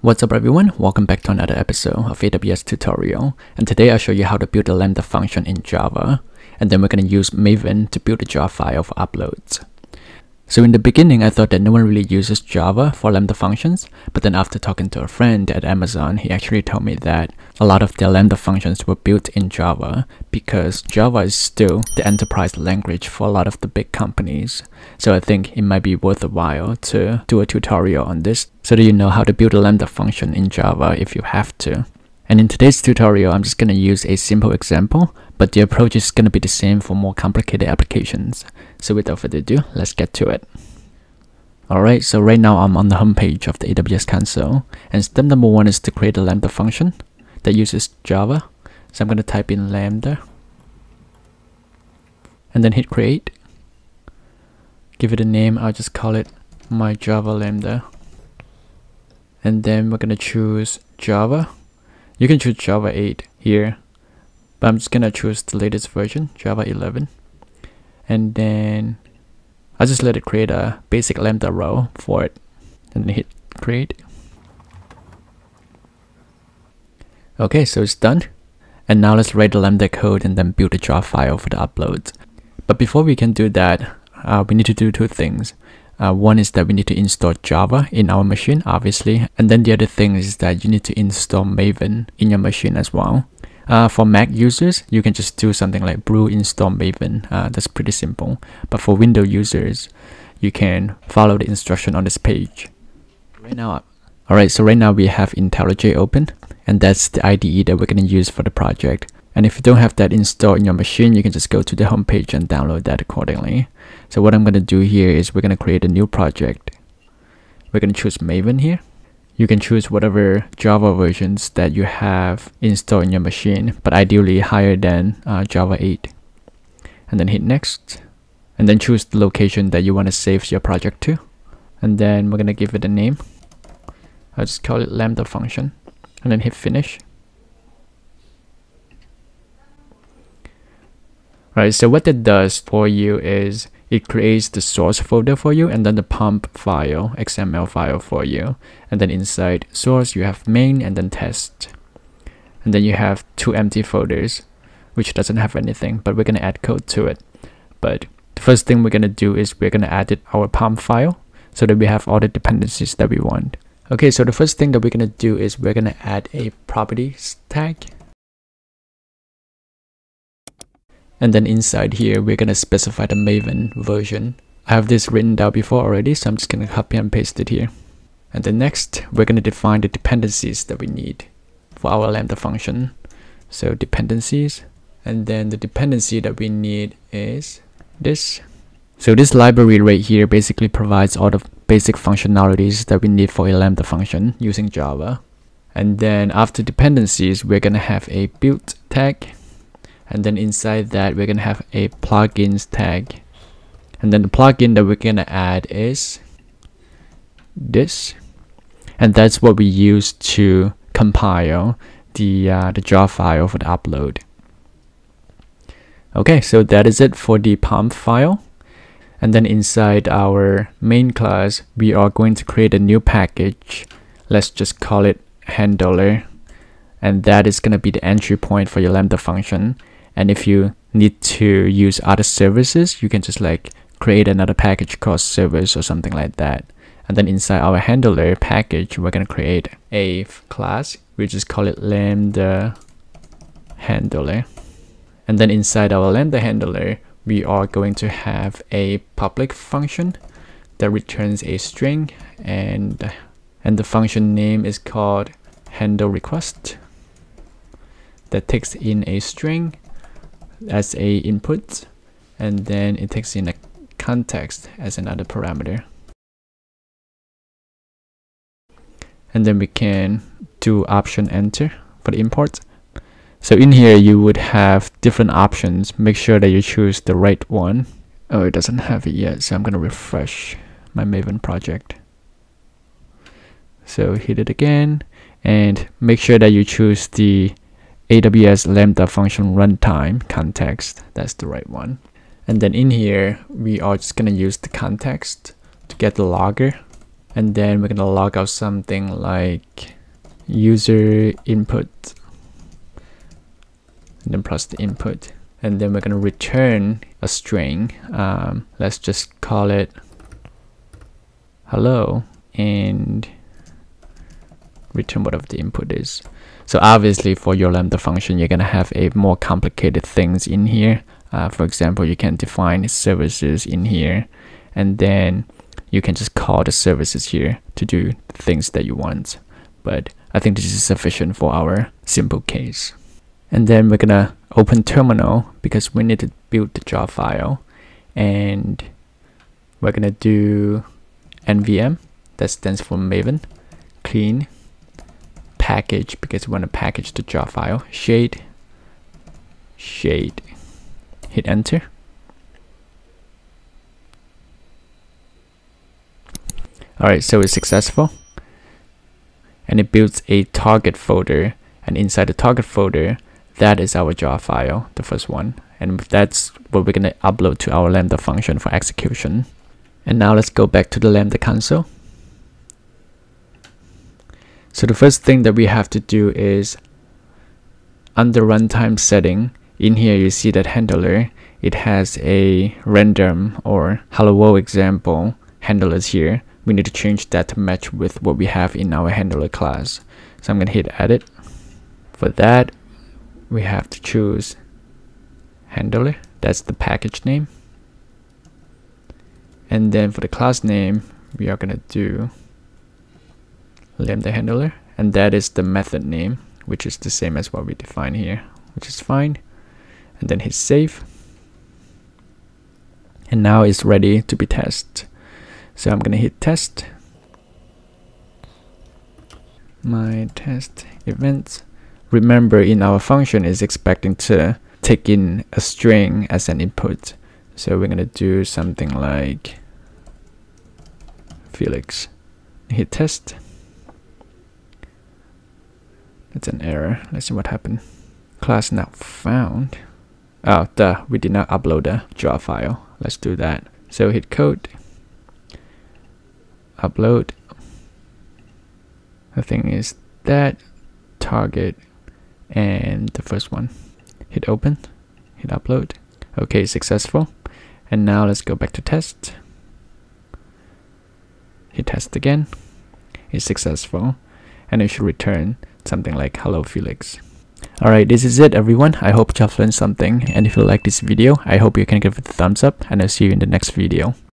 What's up everyone, welcome back to another episode of AWS tutorial. And today I'll show you how to build a Lambda function in Java. And then we're going to use Maven to build a jar file for uploads. So in the beginning, I thought that no one really uses Java for Lambda functions, but then after talking to a friend at Amazon, he actually told me that a lot of their Lambda functions were built in Java because Java is still the enterprise language for a lot of the big companies. So I think it might be worth a while to do a tutorial on this so that you know how to build a Lambda function in Java if you have to. And in today's tutorial, I'm just going to use a simple example, but the approach is going to be the same for more complicated applications. So without further ado, let's get to it. Alright, so right now I'm on the homepage of the AWS console, and step number one is to create a Lambda function that uses Java. So I'm going to type in Lambda, and then hit create. Give it a name, I'll just call it my Java Lambda. And then we're going to choose Java you can choose Java 8 here, but I'm just gonna choose the latest version, Java 11. And then I'll just let it create a basic Lambda role for it, and then hit create. Okay, so it's done. And now let's write the Lambda code and then build a jar file for the uploads. But before we can do that, uh, we need to do two things. Uh, one is that we need to install Java in our machine, obviously. And then the other thing is that you need to install Maven in your machine as well. Uh, for Mac users, you can just do something like brew install Maven. Uh, that's pretty simple. But for Windows users, you can follow the instruction on this page. Right now, alright, so right now we have IntelliJ open, and that's the IDE that we're going to use for the project. And if you don't have that installed in your machine, you can just go to the home page and download that accordingly. So what I'm going to do here is we're going to create a new project. We're going to choose Maven here. You can choose whatever Java versions that you have installed in your machine, but ideally higher than uh, Java 8. And then hit next. And then choose the location that you want to save your project to. And then we're going to give it a name. I'll just call it Lambda function. And then hit finish. Right, so what that does for you is it creates the source folder for you and then the POM file, XML file for you. And then inside source, you have main and then test. And then you have two empty folders, which doesn't have anything, but we're going to add code to it. But the first thing we're going to do is we're going to add our POM file so that we have all the dependencies that we want. Okay, so the first thing that we're going to do is we're going to add a properties tag And then inside here, we're going to specify the Maven version. I have this written down before already, so I'm just going to copy and paste it here. And then next, we're going to define the dependencies that we need for our Lambda function. So dependencies, and then the dependency that we need is this. So this library right here basically provides all the basic functionalities that we need for a Lambda function using Java. And then after dependencies, we're going to have a build tag and then inside that we're gonna have a plugins tag. And then the plugin that we're gonna add is this. And that's what we use to compile the uh, the jar file for the upload. Okay so that is it for the POM file. And then inside our main class we are going to create a new package. Let's just call it handler. And that is going to be the entry point for your lambda function and if you need to use other services you can just like create another package called service or something like that. And then inside our handler package we're going to create a class. We just call it lambda handler. And then inside our lambda handler we are going to have a public function that returns a string. And and the function name is called handle request that takes in a string as a input and then it takes in a context as another parameter. And then we can do option enter for the import. So in here you would have different options. Make sure that you choose the right one. Oh it doesn't have it yet so I'm gonna refresh my Maven project. So hit it again and make sure that you choose the AWS Lambda function runtime context. That's the right one. And then in here, we are just going to use the context to get the logger. and then we're gonna log out something like user input and then plus the input and then we're gonna return a string um, let's just call it hello and return whatever the input is. So obviously for your lambda function you're gonna have a more complicated things in here. Uh, for example you can define services in here and then you can just call the services here to do things that you want. But I think this is sufficient for our simple case. And then we're gonna open terminal because we need to build the jar file and we're gonna do mvn that stands for maven. Clean package because we want to package the jar file shade shade hit enter Alright, so it's successful. And it builds a target folder. And inside the target folder, that is our jar file, the first one. And that's what we're going to upload to our Lambda function for execution. And now let's go back to the Lambda console. So the first thing that we have to do is under runtime setting, in here you see that handler, it has a random or hello world example handlers here we need to change that to match with what we have in our handler class. So I'm going to hit edit. For that, we have to choose handler. That's the package name. And then for the class name, we are going to do lambda handler. And that is the method name, which is the same as what we define here, which is fine. And then hit save. And now it's ready to be tested. So I'm gonna hit test. My test events. Remember in our function is expecting to take in a string as an input. So we're gonna do something like Felix. Hit test. That's an error. Let's see what happened. Class not found. Oh, duh, we did not upload a jar file. Let's do that. So hit code upload the thing is that target and the first one hit open hit upload okay successful and now let's go back to test hit test again it's successful and it should return something like hello felix Alright, this is it everyone. I hope you have learned something and if you like this video, I hope you can give it a thumbs up and I'll see you in the next video.